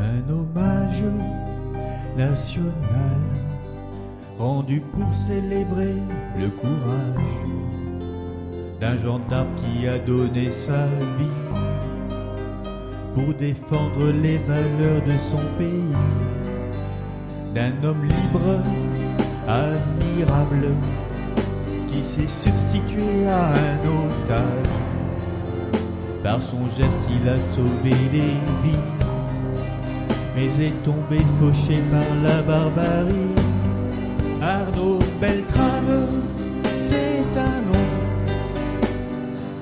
Un hommage national rendu pour célébrer le courage d'un gendarme qui a donné sa vie pour défendre les valeurs de son pays, d'un homme libre, admirable, qui s'est substitué à un otage. Par son geste, il a sauvé des est tombé fauché par la barbarie. Arnaud Beltrame, c'est un nom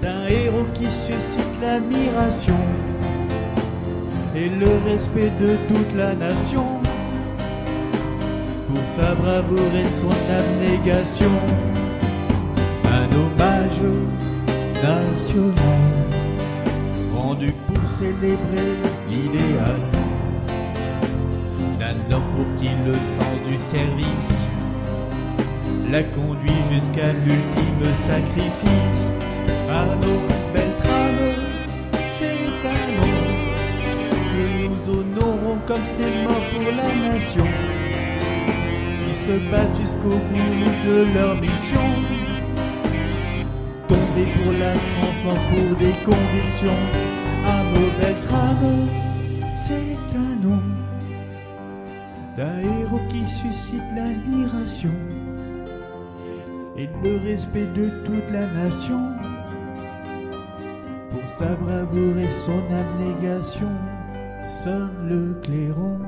d'un héros qui suscite l'admiration et le respect de toute la nation pour sa bravoure et son abnégation. Un hommage national rendu pour célébrer l'idéal d'un homme pour qui le sens du service l'a conduit jusqu'à l'ultime sacrifice. Arnaud Beltrame, c'est un nom que nous honorons comme c'est mort pour la nation, qui se battent jusqu'au bout de leur mission. Tomber pour la France, non pour des convictions. Arnaud Beltrame, c'est un nom d'un héros qui suscite l'admiration et le respect de toute la nation pour sa bravoure et son abnégation sonne le clairon